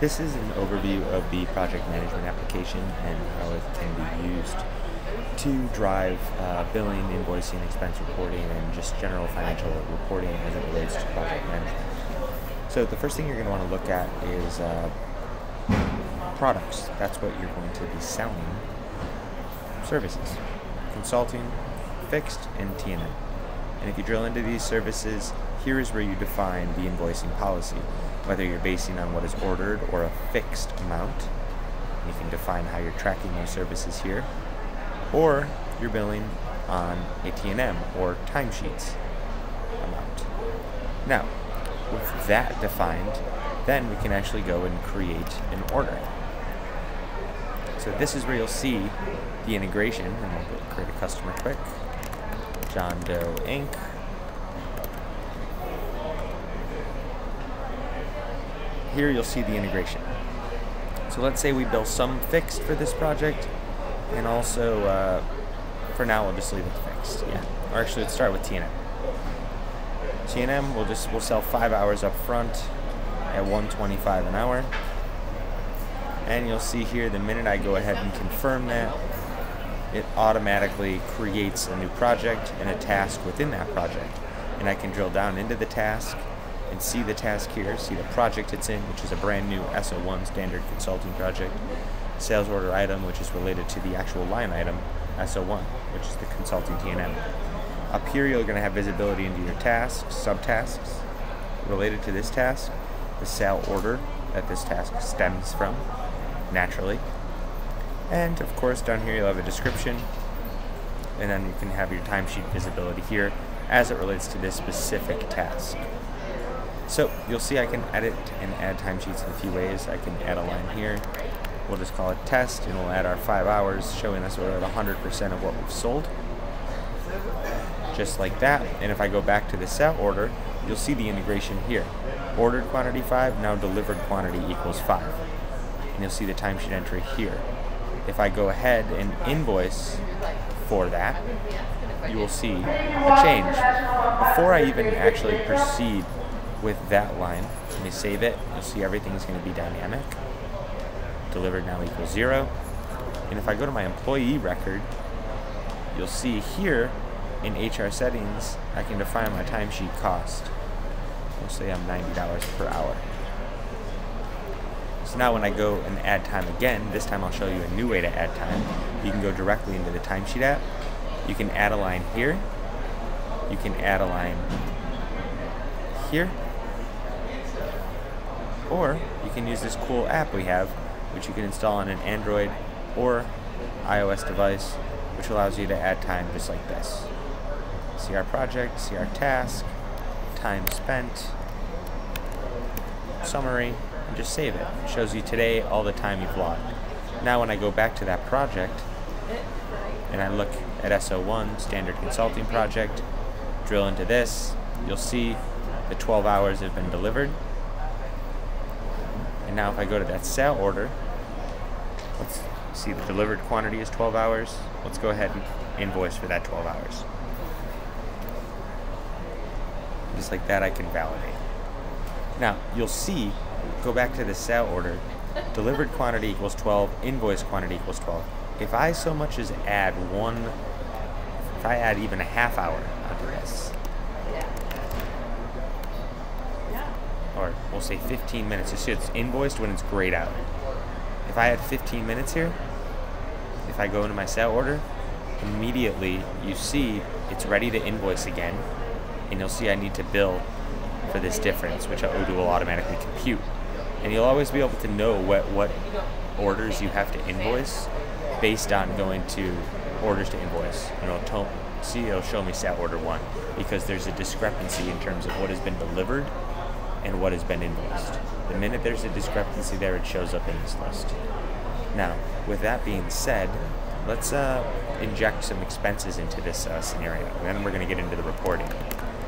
This is an overview of the project management application and how it can be used to drive uh, billing, invoicing, expense reporting, and just general financial reporting as it relates to project management. So the first thing you're going to want to look at is uh, products. That's what you're going to be selling. Services, consulting, fixed, and T&M. And if you drill into these services, here is where you define the invoicing policy, whether you're basing on what is ordered or a fixed amount. You can define how you're tracking those services here, or you're billing on a T&M or timesheets amount. Now, with that defined, then we can actually go and create an order. So this is where you'll see the integration, and we'll create a customer quick. John Doe Inc. Here you'll see the integration. So let's say we build some fixed for this project, and also uh, for now we'll just leave it fixed. Yeah. Or actually, let's start with T&M. T&M we'll just we'll sell five hours up front at 125 an hour. And you'll see here the minute I go ahead and confirm that, it automatically creates a new project and a task within that project. And I can drill down into the task and see the task here, see the project it's in, which is a brand new SO1 standard consulting project, sales order item, which is related to the actual line item, SO1, which is the consulting T&M. Up here, you're going to have visibility into your tasks, subtasks related to this task, the sale order that this task stems from, naturally. And of course, down here, you'll have a description, and then you can have your timesheet visibility here as it relates to this specific task. So you'll see I can edit and add timesheets in a few ways. I can add a line here. We'll just call it test, and we'll add our five hours, showing us we're at 100% of what we've sold. Just like that. And if I go back to the sale order, you'll see the integration here. Ordered quantity 5, now delivered quantity equals 5. And you'll see the timesheet entry here. If I go ahead and invoice for that, you will see a change. Before I even actually proceed with that line, let me save it. You'll see everything's going to be dynamic. Delivered now equals 0. And if I go to my employee record, you'll see here in HR settings, I can define my timesheet cost. We'll say I'm $90 per hour. So now when I go and add time again, this time I'll show you a new way to add time. You can go directly into the timesheet app. You can add a line here. You can add a line here. Or you can use this cool app we have, which you can install on an Android or iOS device, which allows you to add time just like this. See our project, see our task, time spent, summary, and just save it. It shows you today all the time you've logged. Now when I go back to that project, and I look at SO1, Standard Consulting Project, drill into this, you'll see the 12 hours have been delivered. Now if I go to that sale order, let's see the delivered quantity is 12 hours. Let's go ahead and invoice for that 12 hours. Just like that, I can validate. Now, you'll see, go back to the sale order, delivered quantity equals 12, invoice quantity equals 12. If I so much as add one, if I add even a half hour onto this, or we'll say 15 minutes, you see it's invoiced when it's grayed out. If I had 15 minutes here, if I go into my sale order, immediately you see it's ready to invoice again and you'll see I need to bill for this difference, which Odoo will automatically compute. And you'll always be able to know what, what orders you have to invoice based on going to orders to invoice. And it'll to, see, it'll show me sale order one because there's a discrepancy in terms of what has been delivered and what has been invoiced. The minute there's a discrepancy there, it shows up in this list. Now, with that being said, let's uh, inject some expenses into this uh, scenario. And then we're going to get into the reporting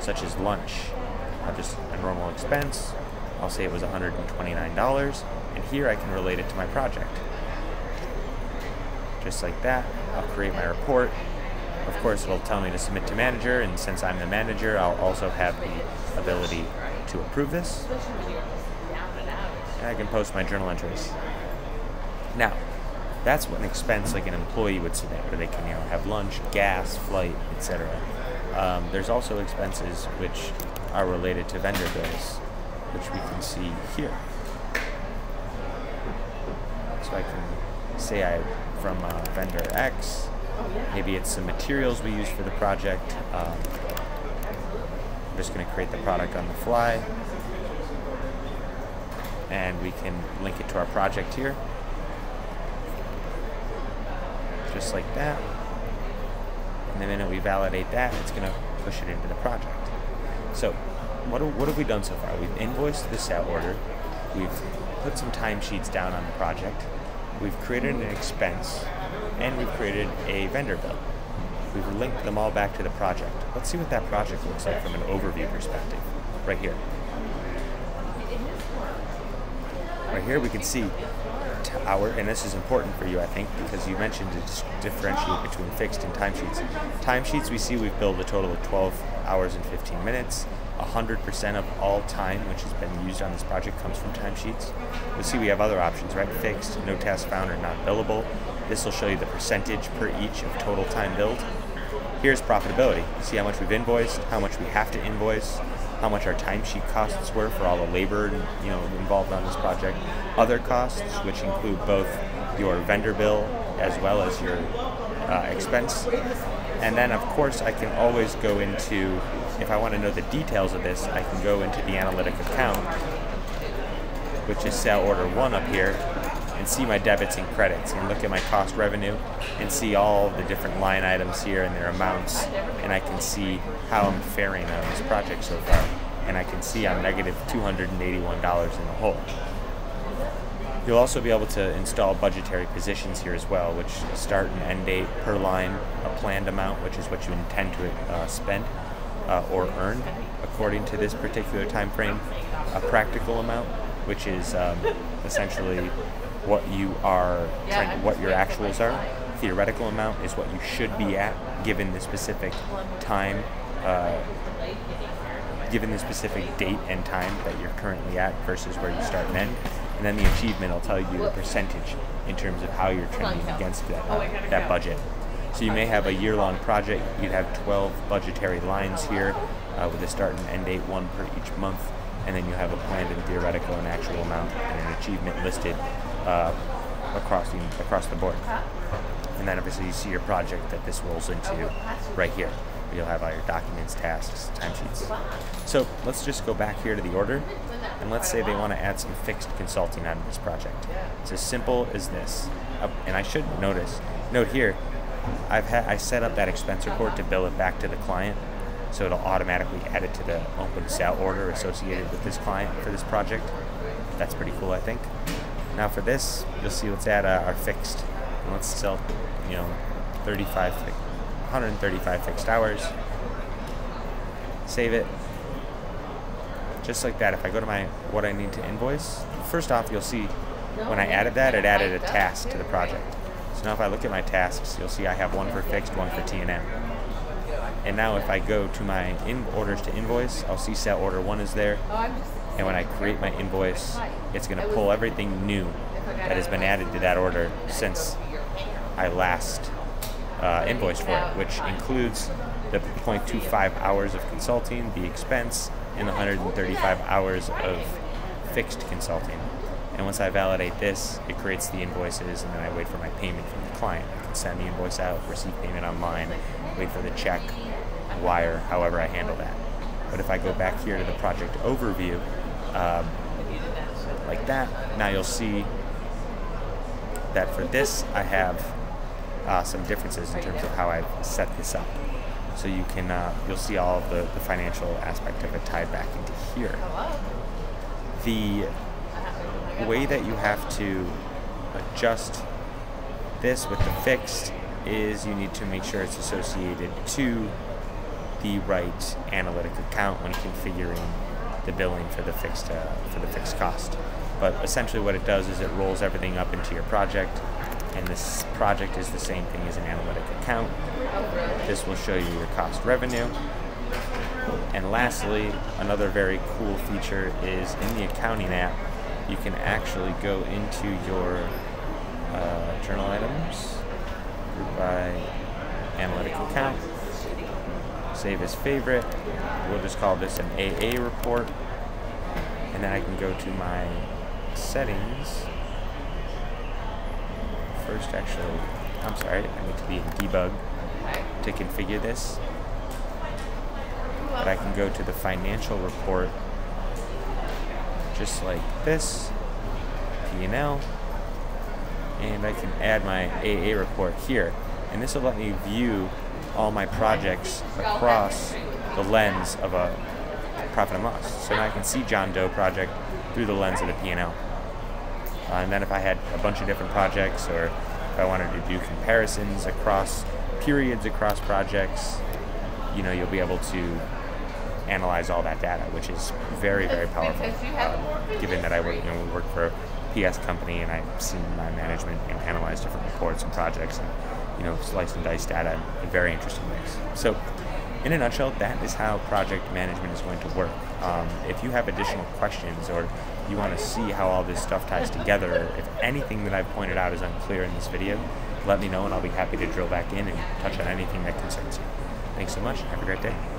such as lunch. I'll just a normal expense. I'll say it was $129, and here I can relate it to my project. Just like that, I'll create my report. Of course, it'll tell me to submit to manager, and since I'm the manager, I'll also have the ability to approve this. And I can post my journal entries. Now, that's what an expense like an employee would submit, where they can you know have lunch, gas, flight, etc. Um, there's also expenses which are related to vendor bills, which we can see here. So I can say I from uh, vendor X. Maybe it's some materials we use for the project. Um, just going to create the product on the fly. And we can link it to our project here. Just like that. And the minute we validate that, it's going to push it into the project. So, what, what have we done so far? We've invoiced the sale order. We've put some timesheets down on the project we've created an expense, and we've created a vendor bill. We've linked them all back to the project. Let's see what that project looks like from an overview perspective, right here. Right here we can see our, and this is important for you, I think, because you mentioned to differentiate between fixed and timesheets. Timesheets, we see we've billed a total of 12 hours and 15 minutes. 100% of all time which has been used on this project comes from timesheets. You'll see we have other options, right? Fixed, no task found, or not billable. This will show you the percentage per each of total time billed. Here's profitability. See how much we've invoiced, how much we have to invoice, how much our timesheet costs were for all the labor you know involved on this project. Other costs, which include both your vendor bill as well as your uh, expense. And then, of course, I can always go into if I want to know the details of this, I can go into the analytic account, which is sale order one up here, and see my debits and credits and look at my cost revenue and see all the different line items here and their amounts and I can see how I'm faring on this project so far and I can see I'm negative $281 in the hole. You'll also be able to install budgetary positions here as well, which start and end date per line, a planned amount, which is what you intend to uh, spend, uh, or earn according to this particular time frame, a practical amount, which is um, essentially what you are trying, what your actuals are. Theoretical amount is what you should be at given the specific time, uh, given the specific date and time that you're currently at versus where you start and end. And then the achievement will tell you the percentage in terms of how you're trending against that, uh, that budget. So you may have a year-long project. You'd have 12 budgetary lines here uh, with a start and end date, one per each month, and then you have a planned and theoretical and actual amount and an achievement listed uh, across the across the board. And then obviously you see your project that this rolls into right here. You'll have all your documents, tasks, timesheets. So let's just go back here to the order, and let's say they want to add some fixed consulting onto this project. It's as simple as this. Uh, and I should notice, note here, I've had I set up that expense report to bill it back to the client, so it'll automatically add it to the open sale order associated with this client for this project. That's pretty cool, I think. Now for this, you'll see let's add uh, our fixed, and let's sell, you know, 35, 135 fixed hours. Save it. Just like that, if I go to my what I need to invoice, first off, you'll see when I added that, it added a task to the project. So now if I look at my tasks, you'll see I have one for fixed, one for T&M. And now if I go to my in orders to invoice, I'll see sale order one is there. And when I create my invoice, it's going to pull everything new that has been added to that order since I last uh, invoiced for it, which includes the 0.25 hours of consulting, the expense, and the 135 hours of fixed consulting. And once I validate this, it creates the invoices, and then I wait for my payment from the client. I can send the invoice out, receive payment online, wait for the check, wire, however I handle that. But if I go back here to the project overview, um, like that, now you'll see that for this, I have uh, some differences in terms of how I've set this up. So you can, uh, you'll see all of the, the financial aspect of it tied back into here. The way that you have to adjust this with the fixed is you need to make sure it's associated to the right analytic account when configuring the billing for the fixed uh, for the fixed cost. But essentially, what it does is it rolls everything up into your project, and this project is the same thing as an analytic account. This will show you your cost revenue. And lastly, another very cool feature is in the accounting app, you can actually go into your uh, journal items, by analytic account, save as favorite. We'll just call this an AA report. And then I can go to my settings. First, actually, I'm sorry, I need to be in debug to configure this. But I can go to the financial report just like this, P&L, and I can add my AA report here. And this will let me view all my projects across the lens of a profit and loss. So now I can see John Doe project through the lens of the P&L. Uh, and then if I had a bunch of different projects or if I wanted to do comparisons across periods across projects, you know, you'll be able to analyze all that data, which is very, very powerful. Uh, given that I work, you know, work for a PS company and I've seen my management you know, analyze different reports and projects and you know slice and dice data in very interesting ways. So, in a nutshell, that is how project management is going to work. Um, if you have additional questions or you want to see how all this stuff ties together, if anything that I've pointed out is unclear in this video, let me know and I'll be happy to drill back in and touch on anything that concerns you. Thanks so much. Have a great day.